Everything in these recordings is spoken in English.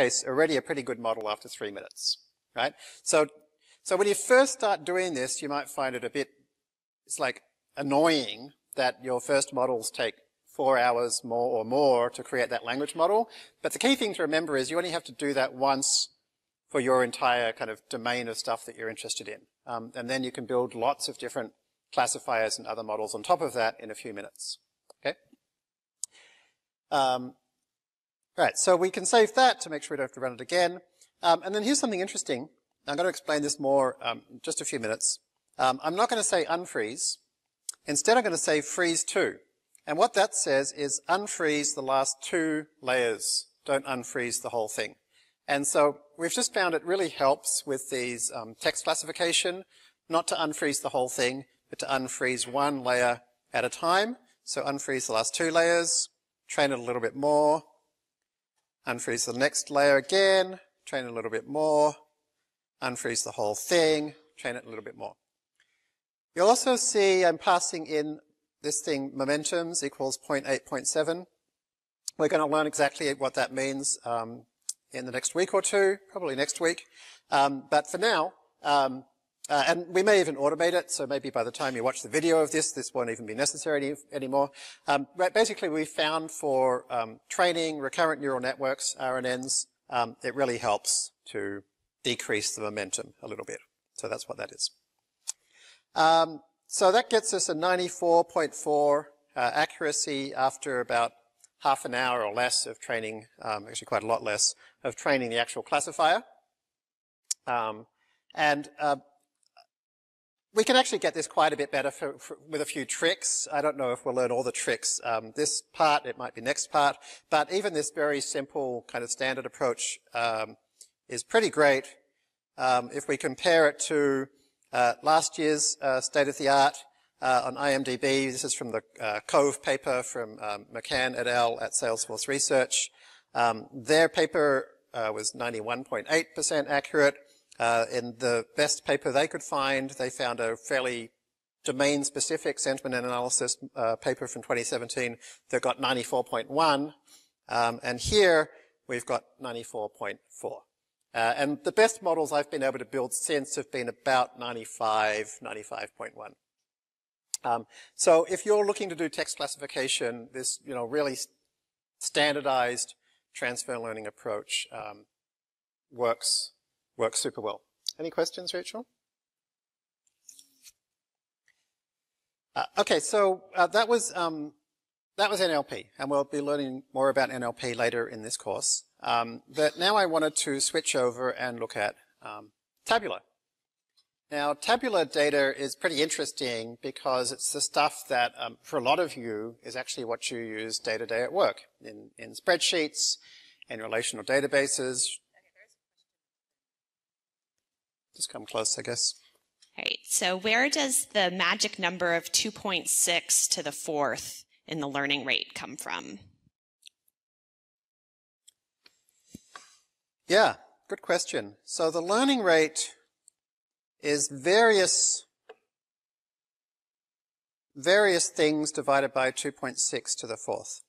case, already a pretty good model after three minutes, right? So, so when you first start doing this, you might find it a bit, it's like annoying that your first models take four hours more or more to create that language model. But the key thing to remember is you only have to do that once for your entire kind of domain of stuff that you're interested in. Um, and then you can build lots of different classifiers and other models on top of that in a few minutes. Okay? Um, right, so we can save that to make sure we don't have to run it again. Um, and then here's something interesting. I'm going to explain this more um, in just a few minutes. Um, I'm not going to say unfreeze. Instead, I'm going to say freeze two. And what that says is unfreeze the last two layers. Don't unfreeze the whole thing. And so we've just found it really helps with these um, text classification, not to unfreeze the whole thing, but to unfreeze one layer at a time. So unfreeze the last two layers, train it a little bit more, unfreeze the next layer again, train a little bit more, unfreeze the whole thing, train it a little bit more. You'll also see I'm passing in this thing momentums equals 0.8.7. We're going to learn exactly what that means um, in the next week or two, probably next week. Um, but for now, um, uh, and we may even automate it, so maybe by the time you watch the video of this, this won't even be necessary any, anymore. Um, basically, we found for um, training recurrent neural networks, RNNs, um, it really helps to decrease the momentum a little bit. So that's what that is. Um, so that gets us a 94.4 uh, accuracy after about half an hour or less of training, um, actually quite a lot less, of training the actual classifier. Um, and uh, we can actually get this quite a bit better for, for, with a few tricks. I don't know if we'll learn all the tricks um, this part, it might be next part, but even this very simple kind of standard approach um, is pretty great um, if we compare it to uh, last year's uh, state of the art uh, on IMDb. This is from the uh, Cove paper from um, McCann et al. at Salesforce Research. Um, their paper uh, was 91.8% accurate. Uh, in the best paper they could find, they found a fairly domain-specific sentiment analysis uh, paper from 2017 that got 94.1. Um, and here we've got 94.4. Uh, and the best models I've been able to build since have been about 95, 95.1. Um, so if you're looking to do text classification, this you know really standardized transfer learning approach um, works works super well. Any questions, Rachel? Uh, okay, so uh, that was um, that was NLP, and we'll be learning more about NLP later in this course. Um, but now I wanted to switch over and look at um, tabular. Now, tabular data is pretty interesting because it's the stuff that, um, for a lot of you, is actually what you use day to day at work in, in spreadsheets, in relational databases. Just come close, I guess. Right. So, where does the magic number of 2.6 to the fourth in the learning rate come from? Yeah, good question. So, the learning rate is various various things divided by 2.6 to the fourth.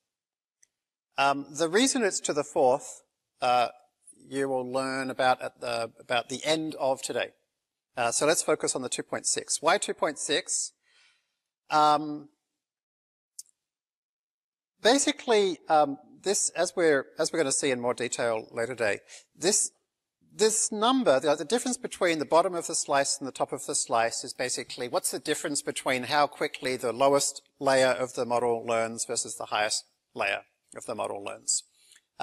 Um, the reason it's to the fourth, uh, you will learn about at the about the end of today. Uh, so let's focus on the 2.6. Why 2.6? Um, basically, um, this, as we're as we're going to see in more detail later today, this this number, the, the, difference between the bottom of the slice and the top of the slice is basically what's the difference between how quickly the lowest layer of the model learns versus the highest layer of the model learns.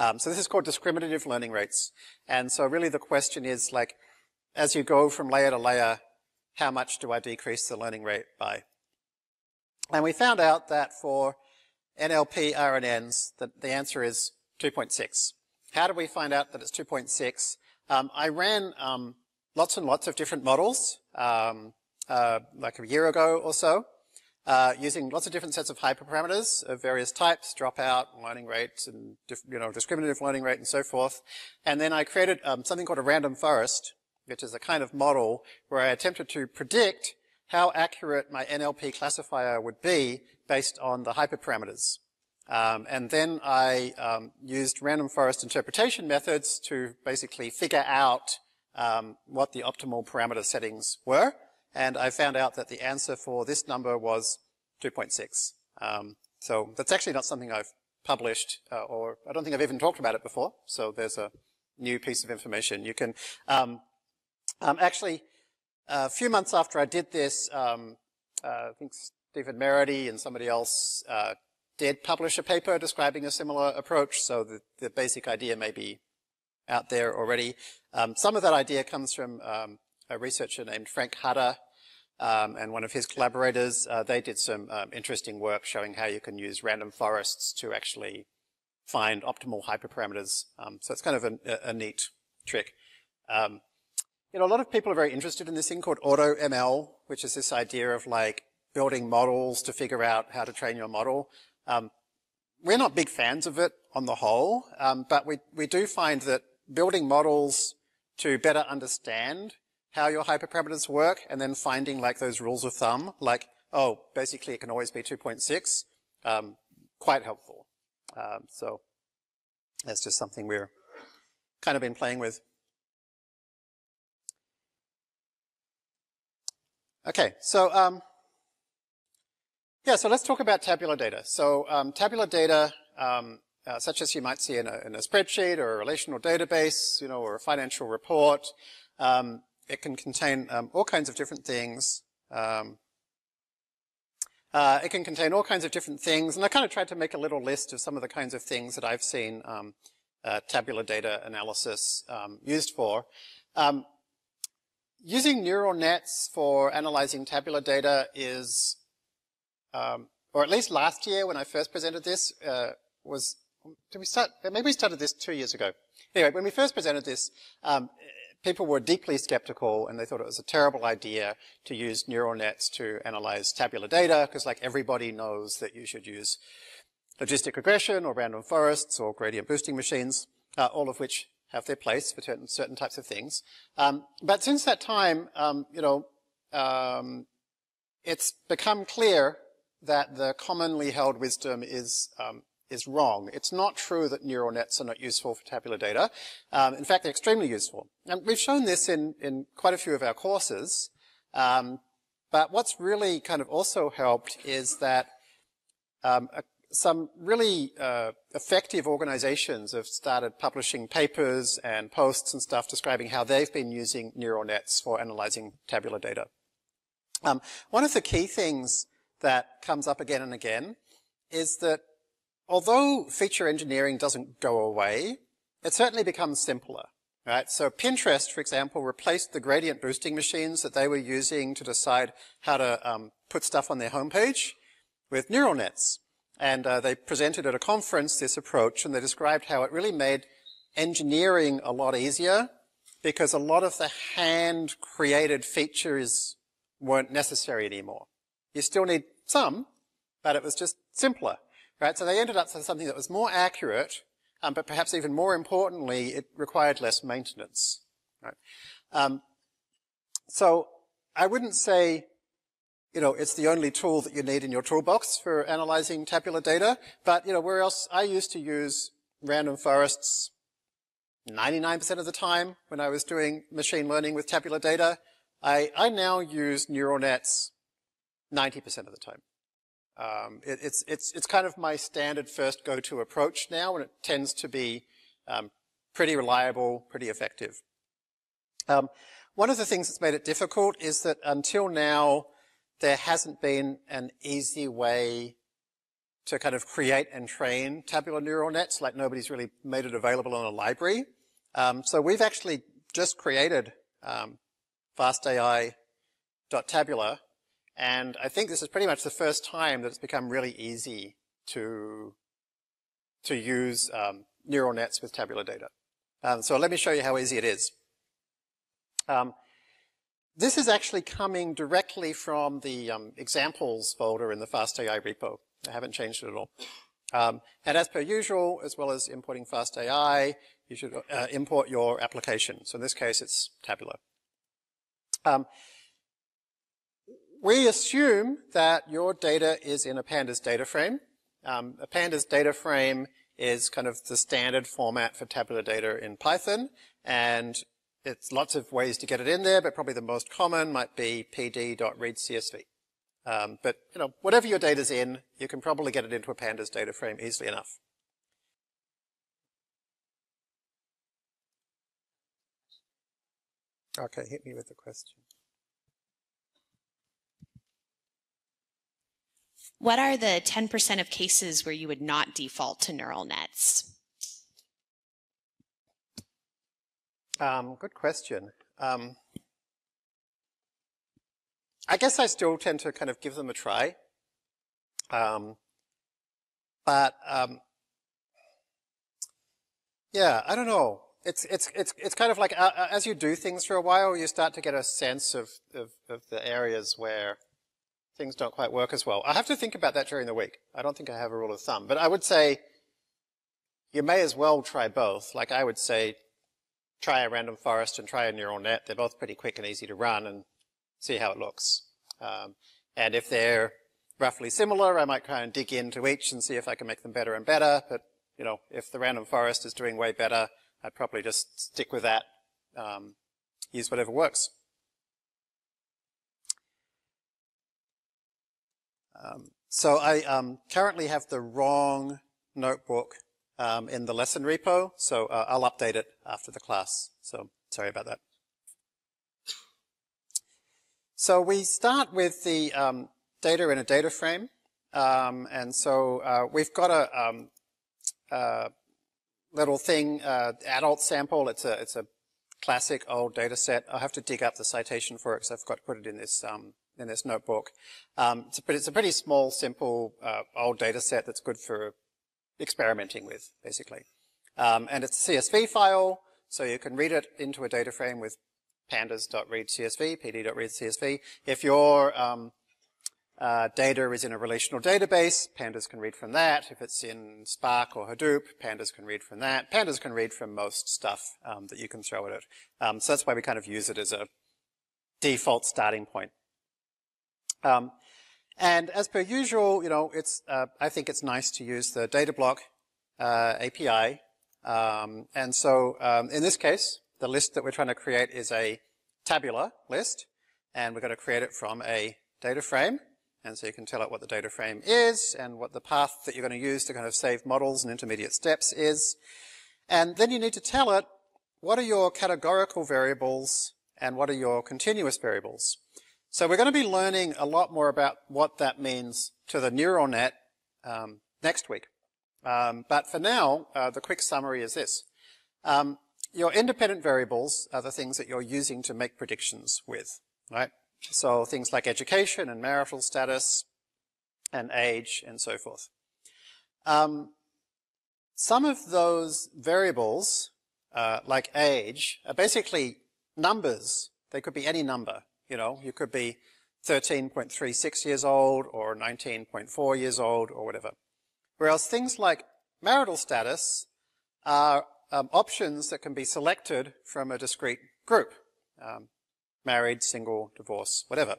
Um, so this is called discriminative learning rates. And so really the question is like, as you go from layer to layer, how much do I decrease the learning rate by? And we found out that for NLP RNNs, that the answer is 2.6. How do we find out that it's 2.6? Um, I ran um, lots and lots of different models, um, uh, like a year ago or so, uh, using lots of different sets of hyperparameters of various types, dropout, learning rates, and you know discriminative learning rate, and so forth. And then I created um, something called a random forest, which is a kind of model where I attempted to predict how accurate my NLP classifier would be based on the hyperparameters. Um, and then I um, used random forest interpretation methods to basically figure out um, what the optimal parameter settings were. And I found out that the answer for this number was 2.6. Um, so that's actually not something I've published, uh, or I don't think I've even talked about it before. So there's a new piece of information. You can um, um, actually, a few months after I did this, uh, I think Stephen Merity and somebody else uh, did publish a paper describing a similar approach, so the, the basic idea may be out there already. Um, some of that idea comes from um, a researcher named Frank Hutter um, and one of his collaborators. Uh, they did some um, interesting work showing how you can use random forests to actually find optimal hyperparameters. Um, so it's kind of a, a neat trick. Um, you know, a lot of people are very interested in this thing called AutoML, which is this idea of like building models to figure out how to train your model. Um, we're not big fans of it on the whole, but we, we do find that building models to better understand how your hyperparameters work and then finding like those rules of thumb, like, oh, basically it can always be 2.6, um, quite helpful. Um, so that's just something we're kind of been playing with. Okay, so um, yeah, so let's talk about tabular data. So um, tabular data, um, uh, such as you might see in a, in a, spreadsheet or a relational database, you know, or a financial report, um, it can contain um, all kinds of different things. Um, uh, it can contain all kinds of different things, and I kind of tried to make a little list of some of the kinds of things that I've seen um, uh, tabular data analysis used for. using neural nets for analyzing tabular data is um, or at least last year when I first presented this, uh, was, did we start, maybe we started this two years ago. Anyway, when we first presented this, um, people were deeply skeptical and they thought it was a terrible idea to use neural nets to analyze tabular data because like everybody knows that you should use logistic regression or random forests or gradient boosting machines, uh, all of which have their place for certain, certain types of things. Um, but since that time, um, you know, um, it's become clear that the commonly held wisdom is um, is wrong. It's not true that neural nets are not useful for tabular data. Um, in fact, they're extremely useful. And we've shown this in, in quite a few of our courses. Um, but what's really kind of also helped is that um, a, some really uh, effective organizations have started publishing papers and posts and stuff describing how they've been using neural nets for analyzing tabular data. Um, one of the key things that comes up again and again is that although feature engineering doesn't go away, it certainly becomes simpler. Right? So Pinterest, for example, replaced the gradient boosting machines that they were using to decide how to um, put stuff on their homepage with neural nets. And uh, they presented at a conference this approach, and they described how it really made engineering a lot easier because a lot of the hand-created features weren't necessary anymore. You still need some, but it was just simpler, right? So they ended up with something that was more accurate, um, but perhaps even more importantly, it required less maintenance, right? Um, so I wouldn't say, you know, it's the only tool that you need in your toolbox for analyzing tabular data, but, you know, where else I used to use random forests 99% of the time when I was doing machine learning with tabular data. I, I now use neural nets 90% of the time. Um, it, it's, it's, it's kind of my standard first go-to approach now, and it tends to be um, pretty reliable, pretty effective. Um, one of the things that's made it difficult is that until now, there hasn't been an easy way to kind of create and train tabular neural nets, like nobody's really made it available in a library. Um, so we've actually just created um, fastai.tabular, and I think this is pretty much the first time that it's become really easy to, to use um, neural nets with tabular data. Um, so let me show you how easy it is. Um, this is actually coming directly from the um, examples folder in the FastAI repo. I haven't changed it at all. Um, and as per usual, as well as importing FastAI, you should uh, import your application. So in this case, it's tabular. We assume that your data is in a pandas data frame. Um, a pandas data frame is kind of the standard format for tabular data in Python, and it's lots of ways to get it in there, but probably the most common might be pd.readcsv. Um, but you know, whatever your data's in, you can probably get it into a pandas data frame easily enough. Okay, hit me with the question. What are the 10% of cases where you would not default to neural nets? Um, good question. Um, I guess I still tend to kind of give them a try. Um, but um, yeah, I don't know. It's it's it's it's kind of like uh, uh, as you do things for a while, you start to get a sense of, of of the areas where things don't quite work as well. I have to think about that during the week. I don't think I have a rule of thumb, but I would say you may as well try both. Like I would say, try a random forest and try a neural net. They're both pretty quick and easy to run and see how it looks. Um, and if they're roughly similar, I might try and dig into each and see if I can make them better and better. But, you know, if the random forest is doing way better, I'd probably just stick with that, um, use whatever works. Um, so I um, currently have the wrong notebook um, in the lesson repo, so uh, I'll update it after the class. So sorry about that. So we start with the um, data in a data frame. Um, and so uh, we've got a, um, a little thing, uh, adult sample. It's a, it's a classic old data set. I'll have to dig up the citation for it because I've got to put it in this in this notebook. Um, it's, a, it's, a, pretty small, simple, uh, old data set that's good for experimenting with, basically. Um, and it's a CSV file, so you can read it into a data frame with pandas.readcsv, pd.readcsv. If your um, uh, data is in a relational database, pandas can read from that. If it's in Spark or Hadoop, pandas can read from that. Pandas can read from most stuff um, that you can throw at it. Um, so that's why we kind of use it as a default starting point. Um, and as per usual, you know, it's, uh, I think it's nice to use the DataBlock uh, API. Um, and so um, in this case, the list that we're trying to create is a tabular list, and we're going to create it from a data frame. And so you can tell it what the data frame is and what the path that you're going to use to kind of save models and intermediate steps is. And then you need to tell it what are your categorical variables and what are your continuous variables. So we're going to be learning a lot more about what that means to the neural net um, next week. Um, but for now, uh, the quick summary is this. Um, your independent variables are the things that you're using to make predictions with, right? So things like education and marital status and age and so forth. Um, some of those variables, uh, like age, are basically numbers. They could be any number. You know, you could be 13.36 years old or 19.4 years old or whatever. Whereas things like marital status are um, options that can be selected from a discrete group. Um, married, single, divorce, whatever.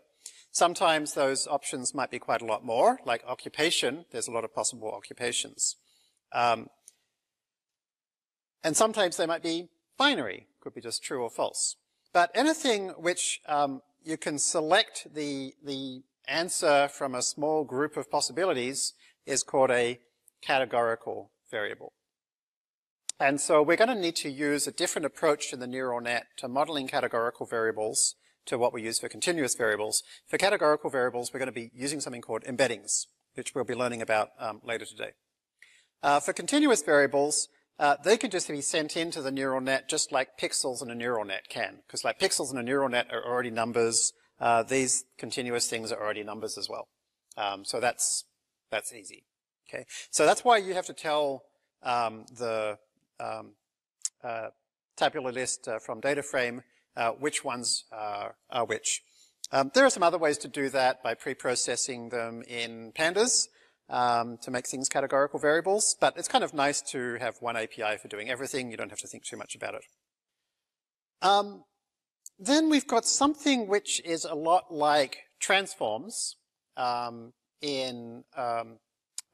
Sometimes those options might be quite a lot more, like occupation. There's a lot of possible occupations. Um, and sometimes they might be binary, could be just true or false. But anything which um, you can select the, the answer from a small group of possibilities is called a categorical variable. And so we're going to need to use a different approach in the neural net to modeling categorical variables to what we use for continuous variables. For categorical variables, we're going to be using something called embeddings, which we'll be learning about um, later today. Uh, for continuous variables, uh, they can just be sent into the neural net just like pixels in a neural net can. Because like pixels in a neural net are already numbers. Uh, these continuous things are already numbers as well. Um, so that's, that's easy. Okay. So that's why you have to tell um, the um, uh, tabular list uh, from data frame uh, which ones are, are which. Um, there are some other ways to do that by pre-processing them in pandas um, to make things categorical variables, but it's kind of nice to have one API for doing everything. You don't have to think too much about it. Um, then we've got something which is a lot like transforms um, in um,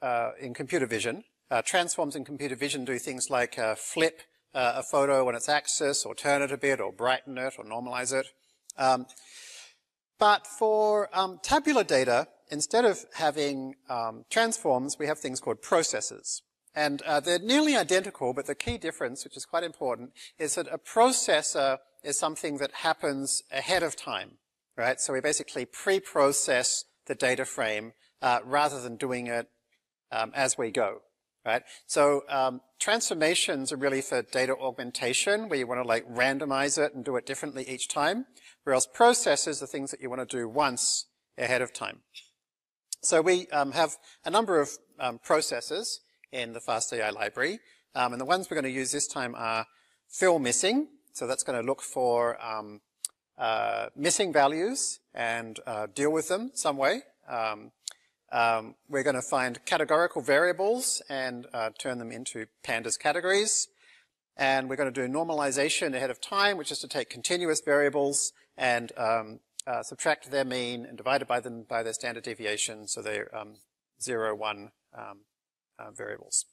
uh, in computer vision. Uh, transforms in computer vision do things like uh, flip uh, a photo on its axis, or turn it a bit, or brighten it, or normalize it. Um, but for um, tabular data, instead of having um, transforms, we have things called processes. And uh, they're nearly identical, but the key difference, which is quite important, is that a processor is something that happens ahead of time, right? So we basically pre-process the data frame uh, rather than doing it um, as we go, right? So um, transformations are really for data augmentation, where you want to like randomize it and do it differently each time, whereas processes are things that you want to do once ahead of time. So we um, have a number of um, processes in the FastAI library, um, and the ones we're going to use this time are fill missing, so that's going to look for um, uh, missing values and uh, deal with them some way. Um, um, we're going to find categorical variables and uh, turn them into pandas categories. And we're going to do normalization ahead of time, which is to take continuous variables and um, uh, subtract their mean and divide by them by their standard deviation, so they're um, zero, one um, uh, variables.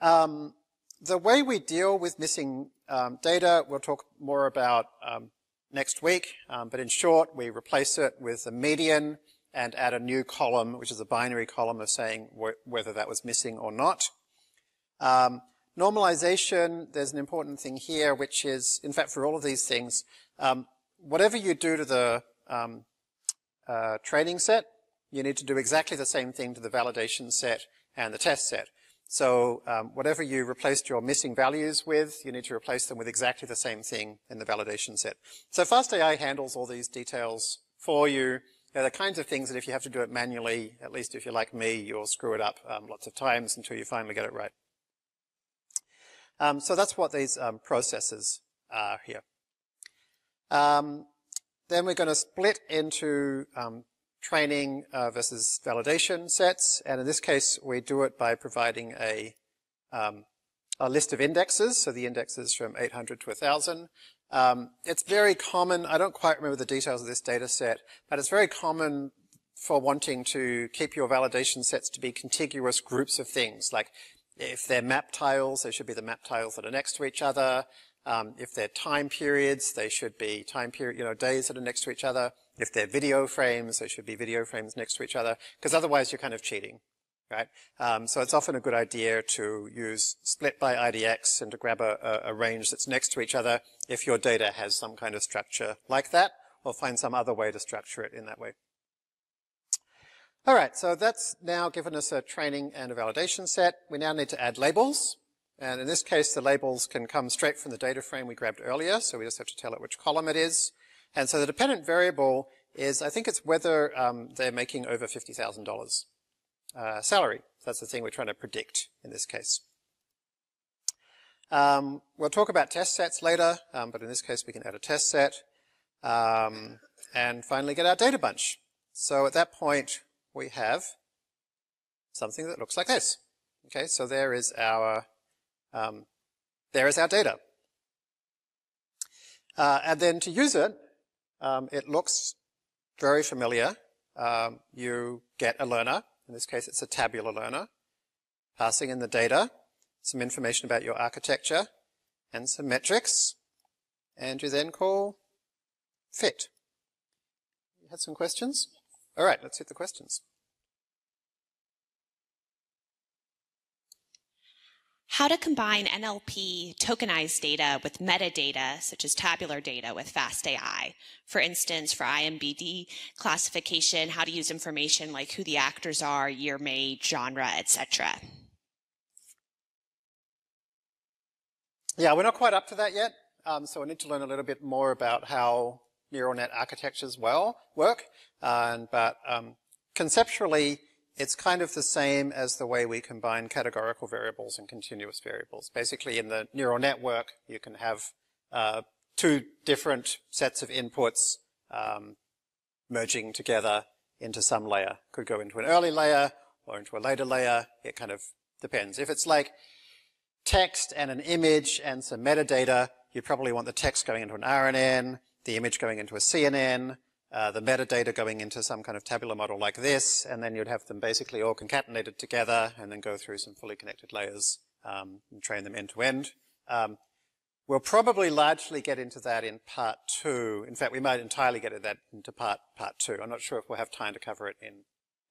Um, the way we deal with missing um, data, we'll talk more about um, next week, um, but in short, we replace it with a median and add a new column, which is a binary column of saying wh whether that was missing or not. Normalization, there's an important thing here, which is, in fact, for all of these things, um, whatever you do to the um, uh, training set, you need to do exactly the same thing to the validation set and the test set. So um, whatever you replaced your missing values with, you need to replace them with exactly the same thing in the validation set. So FastAI handles all these details for you. They're the kinds of things that if you have to do it manually, at least if you're like me, you'll screw it up um, lots of times until you finally get it right. Um, so that's what these um, processes are here. Um, then we're going to split into um, training uh, versus validation sets. And in this case, we do it by providing a, um, a list of indexes. So the indexes from 800 to 1,000. Um, it's very common, I don't quite remember the details of this data set, but it's very common for wanting to keep your validation sets to be contiguous groups of things. Like if they're map tiles, they should be the map tiles that are next to each other. Um, if they're time periods, they should be time period, you know, days that are next to each other. If they're video frames, they should be video frames next to each other, because otherwise you're kind of cheating, right? Um, so it's often a good idea to use split by IDX and to grab a, a, range that's next to each other if your data has some kind of structure like that, or find some other way to structure it in that way. All right, so that's now given us a training and a validation set. We now need to add labels. And in this case, the labels can come straight from the data frame we grabbed earlier, so we just have to tell it which column it is. And so the dependent variable is, I think it's whether um, they're making over $50,000 uh, salary. That's the thing we're trying to predict in this case. Um, we'll talk about test sets later, um, but in this case we can add a test set. Um, and finally get our data bunch. So at that point we have something that looks like this. Okay, so there is our um, there is our data. Uh, and then to use it, um, it looks very familiar. Um, you get a learner. In this case, it's a tabular learner. Passing in the data, some information about your architecture, and some metrics. And you then call fit. You had some questions? All right, let's hit the questions. How to combine NLP tokenized data with metadata, such as tabular data with FastAI. For instance, for IMDb classification, how to use information like who the actors are, year made, genre, etc. Yeah, we're not quite up to that yet. Um, so I need to learn a little bit more about how neural net architectures well work. Uh, but um, conceptually, it's kind of the same as the way we combine categorical variables and continuous variables. Basically, in the neural network, you can have uh, two different sets of inputs um, merging together into some layer. Could go into an early layer or into a later layer. It kind of depends. If it's like text and an image and some metadata, you probably want the text going into an RNN, the image going into a CNN, uh, the metadata going into some kind of tabular model like this, and then you'd have them basically all concatenated together and then go through some fully connected layers um, and train them end to end. Um, we'll probably largely get into that in part two. In fact, we might entirely get into that into part part two. I'm not sure if we'll have time to cover it in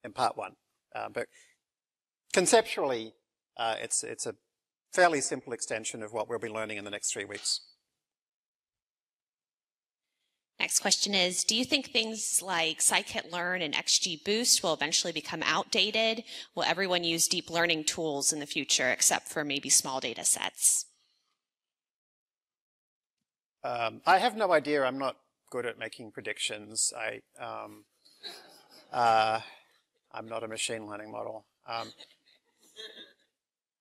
in part one, uh, but conceptually, uh, it's it's a fairly simple extension of what we'll be learning in the next three weeks. Next question is, do you think things like scikit-learn and XGBoost will eventually become outdated? Will everyone use deep learning tools in the future except for maybe small data sets? Um, I have no idea. I'm not good at making predictions. I, um, uh, I'm not a machine learning model. Um,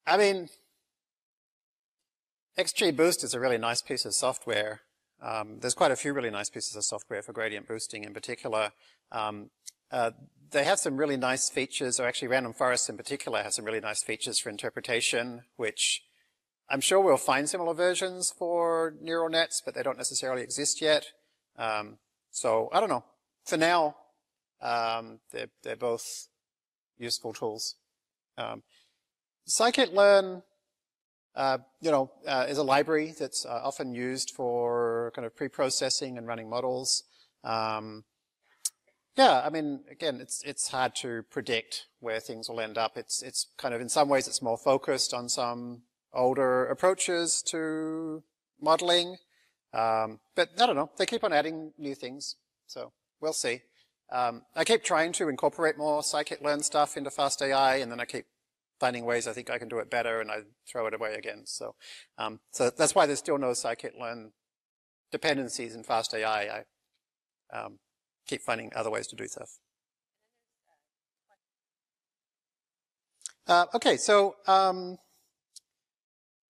I mean, XGBoost is a really nice piece of software. Um, there's quite a few really nice pieces of software for gradient boosting in particular. Um, uh, they have some really nice features, or actually Random Forest in particular has some really nice features for interpretation, which I'm sure we'll find similar versions for neural nets, but they don't necessarily exist yet. Um, so I don't know. For now, um, they're, they're both useful tools. Um, scikit-learn uh, you know, uh, is a library that's uh, often used for kind of pre-processing and running models. Um, yeah, I mean, again, it's it's hard to predict where things will end up. It's it's kind of in some ways it's more focused on some older approaches to modeling, um, but I don't know. They keep on adding new things, so we'll see. Um, I keep trying to incorporate more scikit-learn stuff into FastAI, and then I keep finding ways I think I can do it better, and I throw it away again. So, um, so that's why there's still no scikit-learn dependencies in FastAI. I um, keep finding other ways to do stuff. Uh, okay, so um,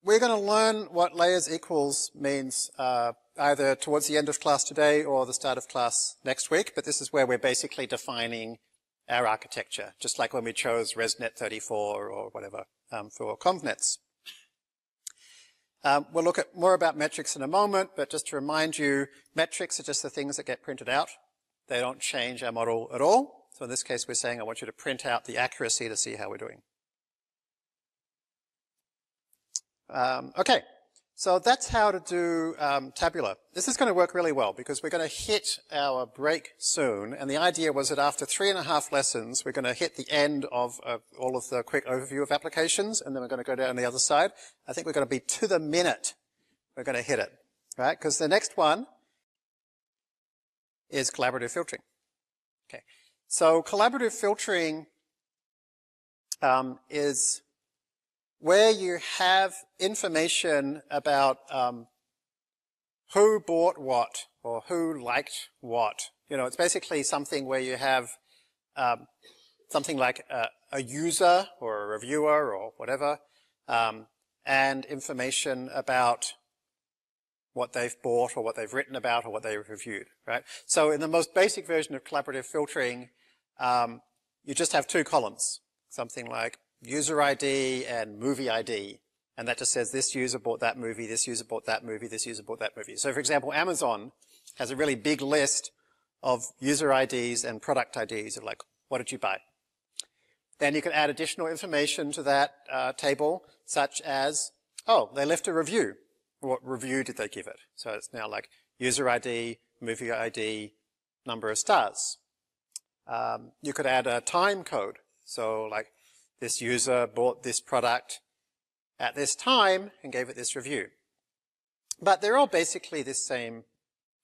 we're going to learn what layers equals means uh, either towards the end of class today or the start of class next week, but this is where we're basically defining our architecture, just like when we chose ResNet 34 or whatever um, for ConvNets. Um, we'll look at more about metrics in a moment, but just to remind you, metrics are just the things that get printed out. They don't change our model at all. So in this case, we're saying I want you to print out the accuracy to see how we're doing. Um, okay, so that's how to do um, tabular. This is going to work really well because we're going to hit our break soon. And the idea was that after three and a half lessons, we're going to hit the end of uh, all of the quick overview of applications. And then we're going to go down the other side. I think we're going to be to the minute. We're going to hit it, right? Because the next one is collaborative filtering. Okay. So collaborative filtering um, is where you have information about um, who bought what or who liked what. You know, it's basically something where you have um, something like a, a, user or a reviewer or whatever, um, and information about what they've bought or what they've written about or what they've reviewed, right? So in the most basic version of collaborative filtering, um, you just have two columns, something like user ID and movie ID. And that just says this user bought that movie, this user bought that movie, this user bought that movie. So for example, Amazon has a really big list of user IDs and product IDs of like, what did you buy? Then you can add additional information to that uh, table, such as, oh, they left a review. What review did they give it? So it's now like user ID, movie ID, number of stars. Um, you could add a time code. So like this user bought this product at this time and gave it this review. But they're all basically the same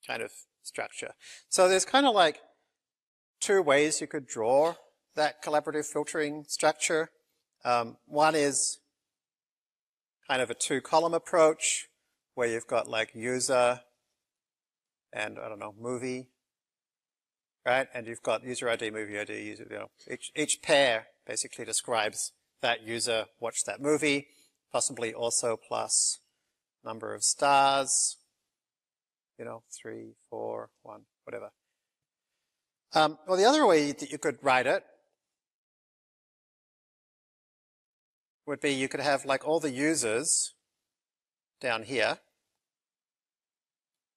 kind of structure. So there's kind of like two ways you could draw that collaborative filtering structure. Um, one is kind of a two column approach where you've got like user and I don't know, movie, right? And you've got user ID, movie ID, user, you know, each, each pair basically describes that user watched that movie, possibly also plus number of stars, you know, three, four, one, whatever. Um, well, the other way that you could write it would be you could have like all the users down here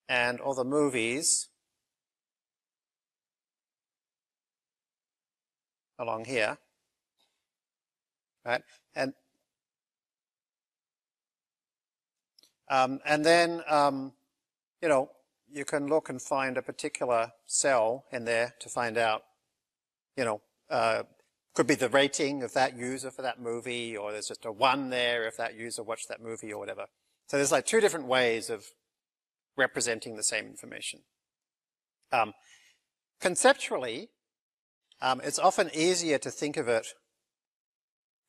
and all the movies along here, right? And um, and then um, you know you can look and find a particular cell in there to find out, you know, uh, could be the rating of that user for that movie, or there's just a one there if that user watched that movie or whatever. So there's like two different ways of representing the same information. Um, conceptually, um, it's often easier to think of it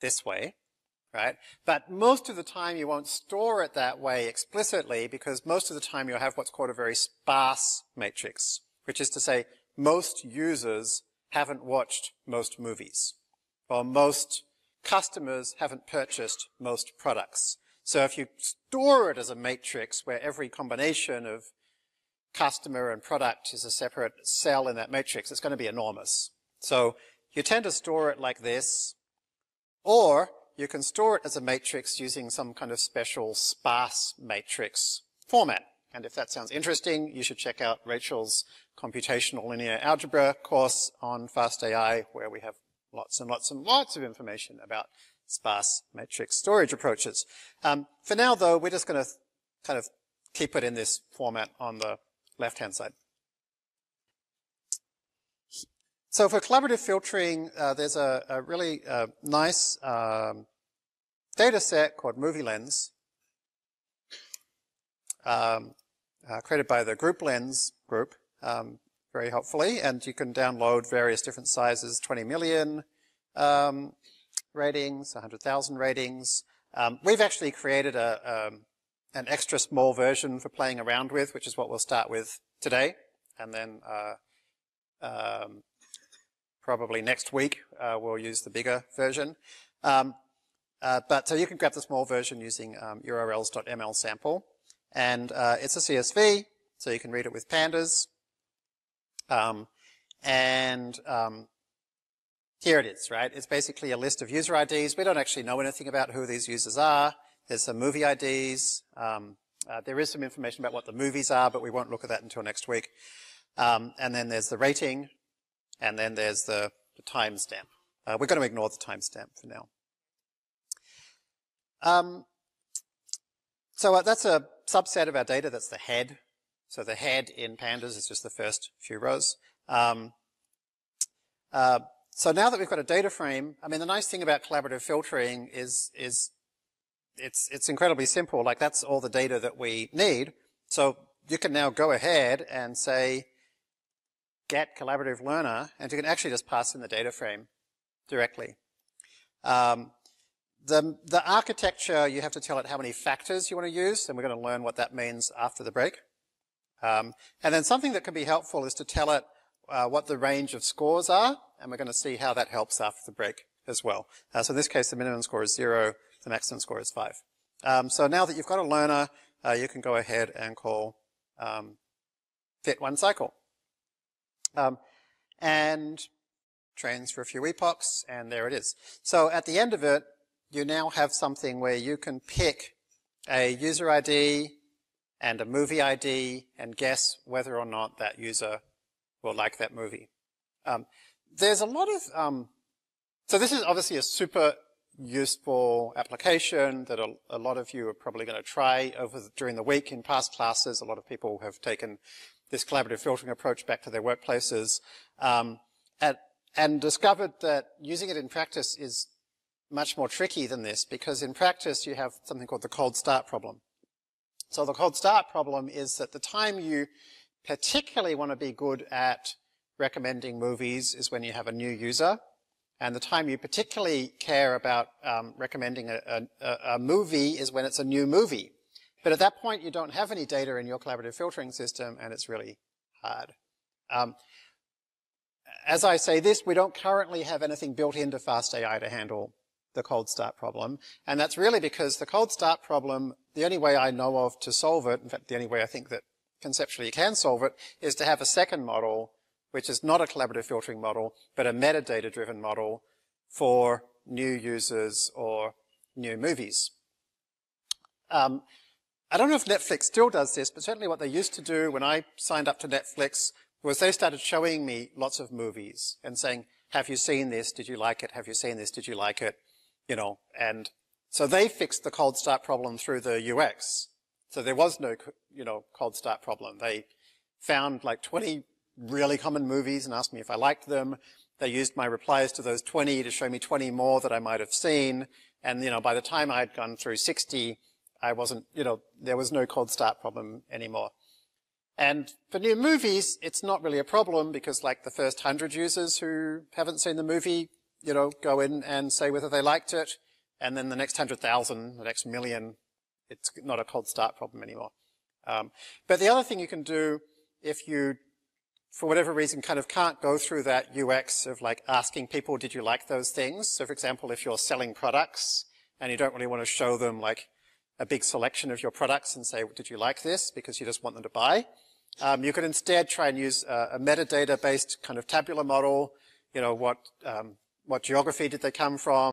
this way, right? But most of the time you won't store it that way explicitly because most of the time you'll have what's called a very sparse matrix, which is to say most users haven't watched most movies or most customers haven't purchased most products. So if you store it as a matrix where every combination of customer and product is a separate cell in that matrix, it's going to be enormous. So you tend to store it like this, or you can store it as a matrix using some kind of special sparse matrix format. And if that sounds interesting, you should check out Rachel's computational linear algebra course on FastAI, where we have lots and lots and lots of information about sparse matrix storage approaches. Um, for now, though, we're just going to kind of keep it in this format on the left-hand side. So for collaborative filtering, uh, there's a, a really uh, nice um, data set called Movie Lens, um, uh, created by the Group Lens group, um, very helpfully, and you can download various different sizes, 20 million um, ratings, 100,000 ratings. Um, we've actually created a, um, an extra small version for playing around with, which is what we'll start with today, and then uh, probably next week uh, we'll use the bigger version. Um, uh, but so you can grab the small version using um, urls.ml sample. And uh, it's a CSV, so you can read it with pandas. Um, and um, here it is, right? It's basically a list of user IDs. We don't actually know anything about who these users are. There's some movie IDs. Um, uh, there is some information about what the movies are, but we won't look at that until next week. Um, and then there's the rating, and then there's the, the timestamp. Uh, we're going to ignore the timestamp for now. Um, so uh, that's a subset of our data. That's the head. So the head in pandas is just the first few rows. Um, uh, so now that we've got a data frame, I mean, the nice thing about collaborative filtering is, is it's, it's incredibly simple. Like that's all the data that we need. So you can now go ahead and say, get collaborative learner, and you can actually just pass in the data frame directly. Um, the, the architecture, you have to tell it how many factors you want to use, and we're going to learn what that means after the break. Um, and then something that can be helpful is to tell it uh, what the range of scores are, and we're going to see how that helps after the break as well. Uh, so in this case, the minimum score is zero, the maximum score is five. Um, so now that you've got a learner, uh, you can go ahead and call um, fit one cycle. Um, and trains for a few epochs, and there it is. So at the end of it, you now have something where you can pick a user ID and a movie ID and guess whether or not that user will like that movie. Um, there's a lot of, um, so this is obviously a super useful application that a, a lot of you are probably going to try over the, during the week in past classes. A lot of people have taken this collaborative filtering approach back to their workplaces, um, at, and discovered that using it in practice is much more tricky than this because in practice you have something called the cold start problem. So the cold start problem is that the time you particularly want to be good at recommending movies is when you have a new user. And the time you particularly care about um, recommending a, a, a, movie is when it's a new movie. But at that point, you don't have any data in your collaborative filtering system, and it's really hard. Um, as I say this, we don't currently have anything built into FastAI to handle the cold start problem. And that's really because the cold start problem, the only way I know of to solve it, in fact, the only way I think that conceptually you can solve it, is to have a second model, which is not a collaborative filtering model, but a metadata-driven model for new users or new movies. Um, I don't know if Netflix still does this, but certainly what they used to do when I signed up to Netflix was they started showing me lots of movies and saying, have you seen this? Did you like it? Have you seen this? Did you like it? You know, and so they fixed the cold start problem through the UX. So there was no, you know, cold start problem. They found like 20 really common movies and asked me if I liked them. They used my replies to those 20 to show me 20 more that I might have seen. And, you know, by the time I'd gone through 60, I wasn't, you know, there was no cold start problem anymore. And for new movies, it's not really a problem because like the first hundred users who haven't seen the movie, you know, go in and say whether they liked it. And then the next hundred thousand, the next million, it's not a cold start problem anymore. Um, but the other thing you can do if you, for whatever reason, kind of can't go through that UX of like asking people, did you like those things? So for example, if you're selling products and you don't really want to show them like a big selection of your products and say, did you like this? Because you just want them to buy. Um, you could instead try and use a, a metadata-based kind of tabular model. You know, what, um, what geography did they come from?